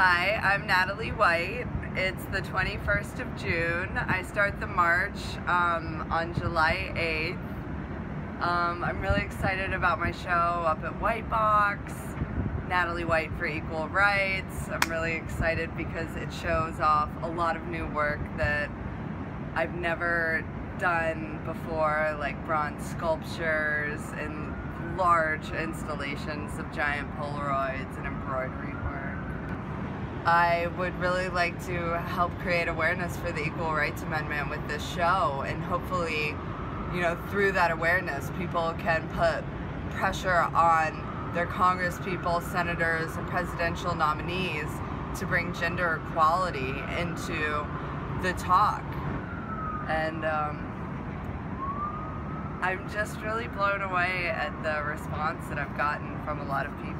Hi, I'm Natalie White. It's the 21st of June. I start the march um, on July 8th. Um, I'm really excited about my show up at White Box, Natalie White for Equal Rights. I'm really excited because it shows off a lot of new work that I've never done before, like bronze sculptures and large installations of giant Polaroids and embroidery work. I would really like to help create awareness for the Equal Rights Amendment with this show and hopefully, you know, through that awareness, people can put pressure on their Congress people, senators, and presidential nominees to bring gender equality into the talk. And um, I'm just really blown away at the response that I've gotten from a lot of people.